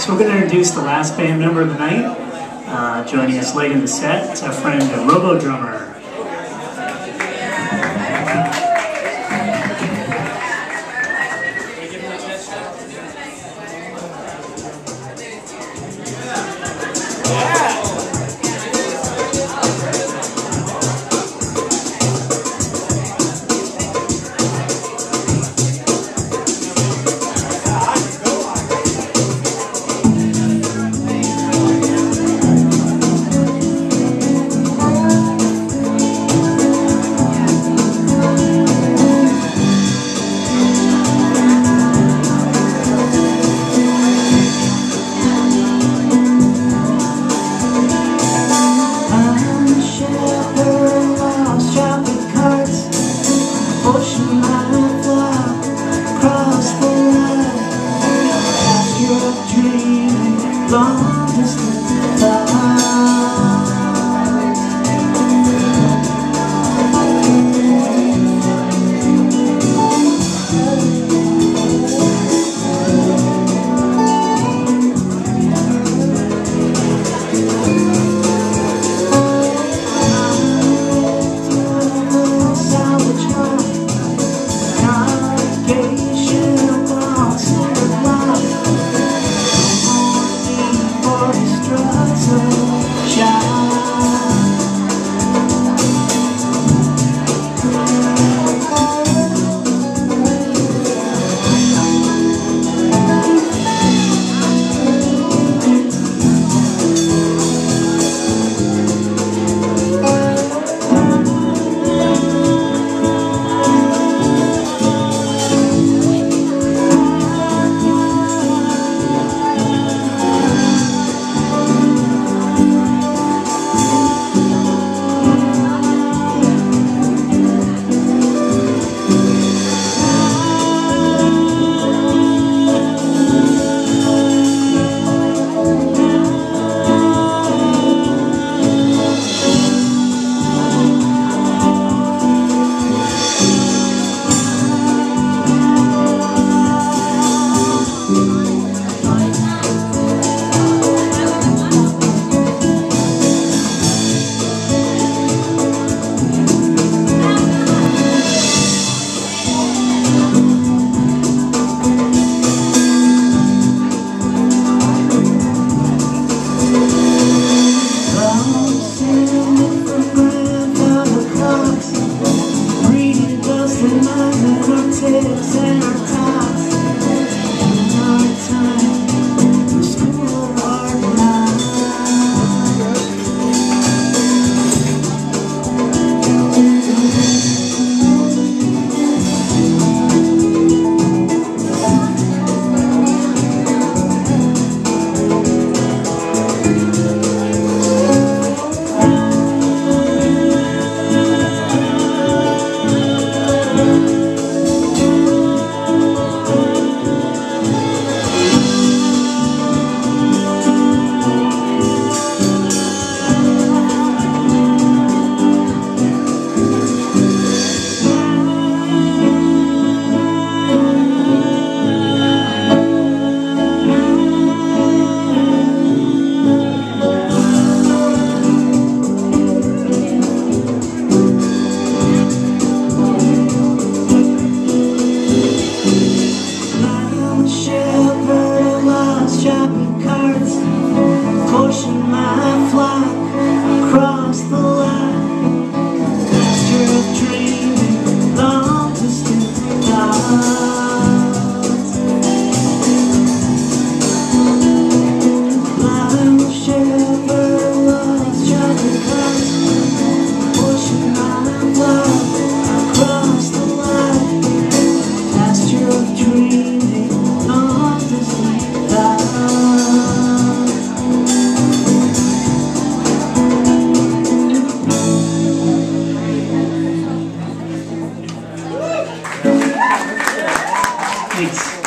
So we're going to introduce the last band member of the night. Uh, joining us late in the set, it's our friend Robo Drummer. song just Thanks.